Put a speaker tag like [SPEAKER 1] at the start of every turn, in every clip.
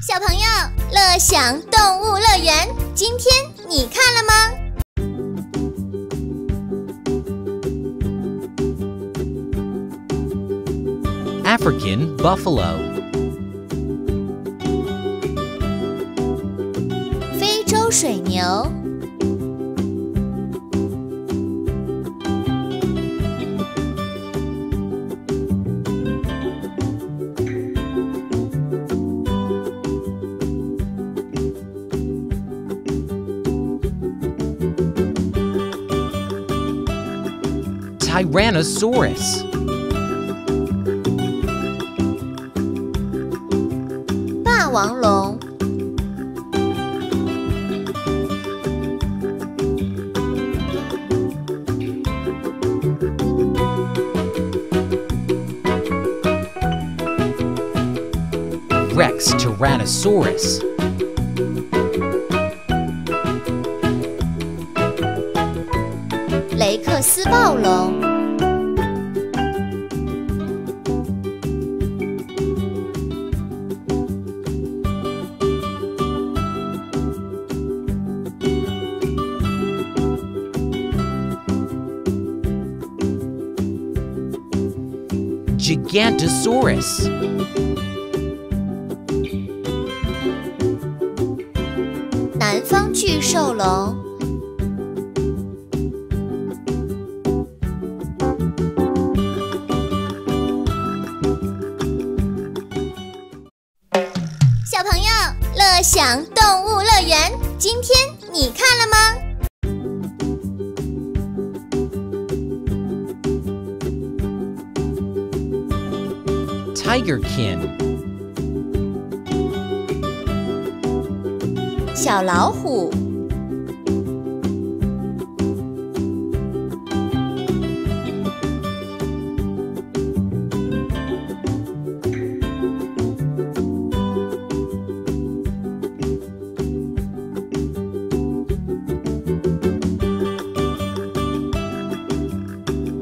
[SPEAKER 1] 小朋友，乐享动物乐园，今天你看了吗
[SPEAKER 2] ？African buffalo.
[SPEAKER 1] 非洲水牛。
[SPEAKER 2] Tyrannosaurus. Rex Tyrannosaurus.
[SPEAKER 1] Lake
[SPEAKER 2] ，Gigantosaurus，
[SPEAKER 1] 南方巨兽龙。小朋友，乐享动物乐园，今天你看了吗
[SPEAKER 2] ？Tigerkin，
[SPEAKER 1] 小老虎。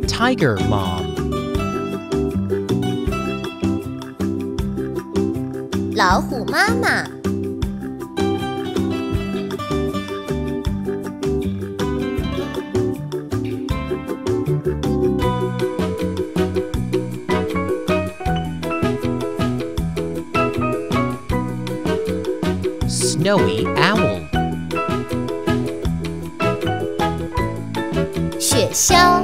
[SPEAKER 2] Tiger Mom，
[SPEAKER 1] 老虎妈妈。
[SPEAKER 2] Snowy Owl。
[SPEAKER 1] 雪鸮。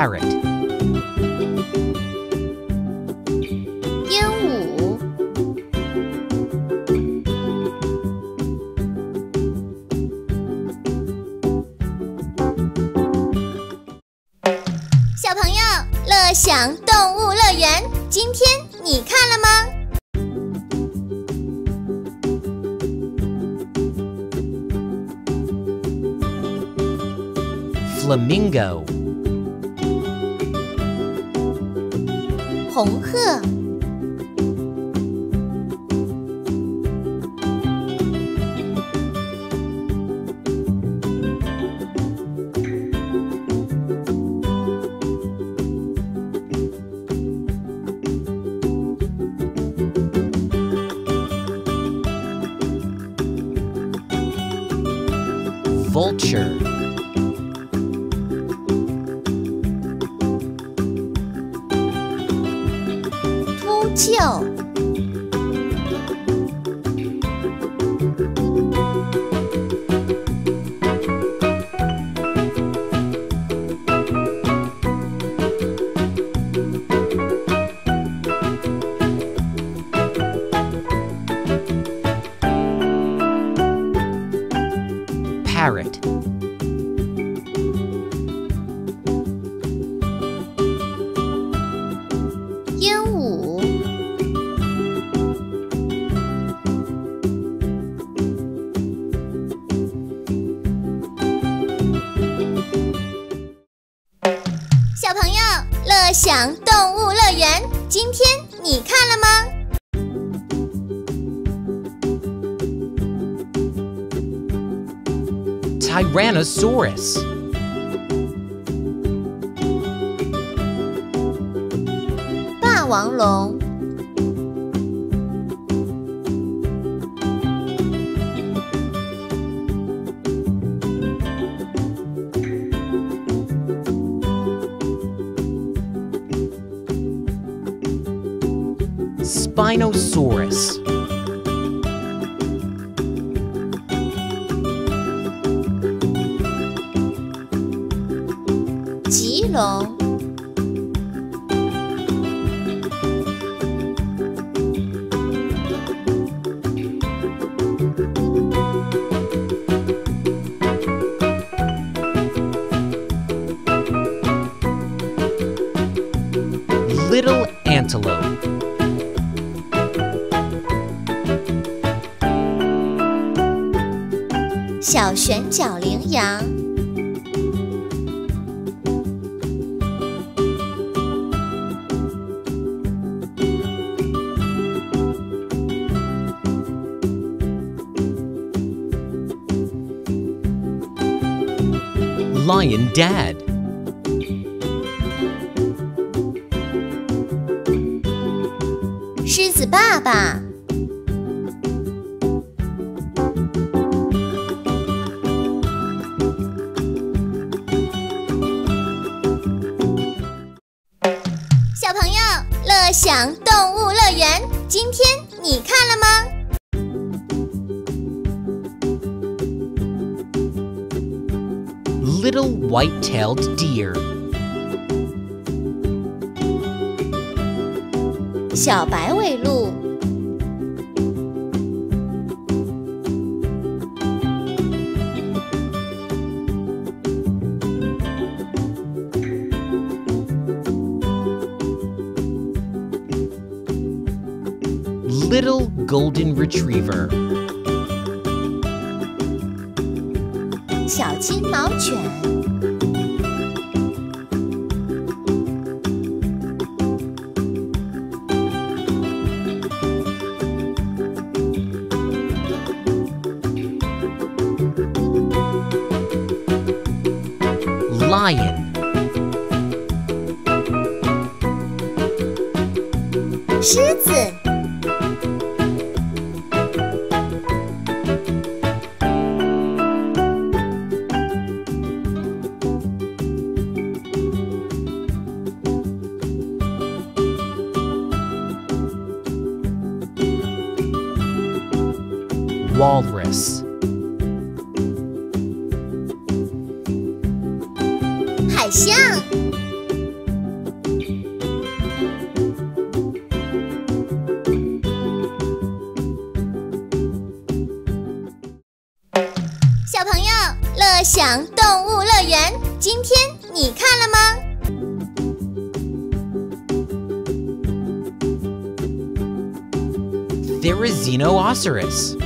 [SPEAKER 2] parrot.
[SPEAKER 1] 鹦鹉小朋友，乐享动物乐园，今天你看了吗
[SPEAKER 2] ？flamingo.
[SPEAKER 1] 红鹤
[SPEAKER 2] ，vulture。
[SPEAKER 1] 就
[SPEAKER 2] parrot 乐享动物乐园今
[SPEAKER 1] 天你看了吗
[SPEAKER 2] ？Tyrannosaurus
[SPEAKER 1] 霸王龙。
[SPEAKER 2] Spinosaurus.
[SPEAKER 1] 棘小旋角羚羊、
[SPEAKER 2] Lion Dad.
[SPEAKER 1] 乐享动物乐园，今天你看了吗
[SPEAKER 2] ？Little white-tailed deer.
[SPEAKER 1] 小白尾鹿、
[SPEAKER 2] Little golden retriever.
[SPEAKER 1] 小金毛犬、
[SPEAKER 2] Lion.
[SPEAKER 1] 海象、小朋友，乐享动物乐园，今天你看了吗
[SPEAKER 2] ？？there is xenoosaurus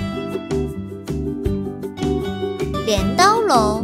[SPEAKER 1] 镰刀龙、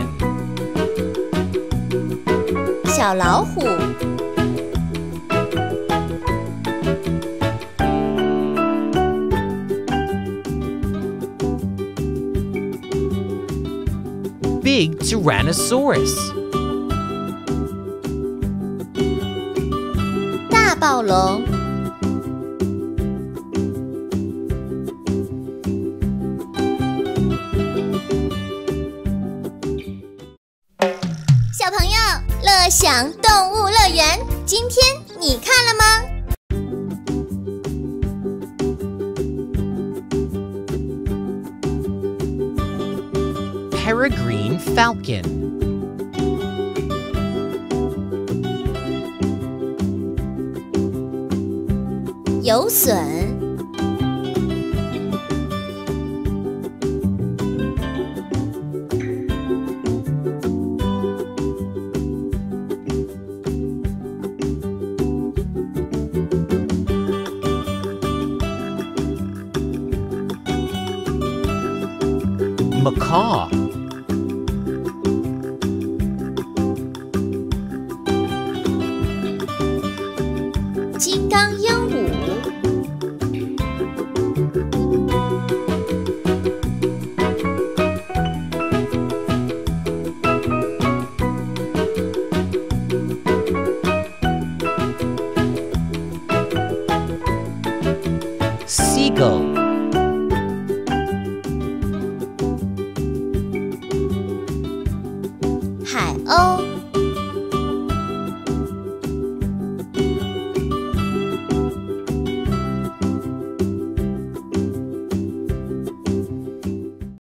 [SPEAKER 1] 小老虎、
[SPEAKER 2] Big Tyrannosaurus.
[SPEAKER 1] 大暴龙、 动物乐园今天你看了吗
[SPEAKER 2] peregrine falcon
[SPEAKER 1] 有笋
[SPEAKER 2] car. Seagull.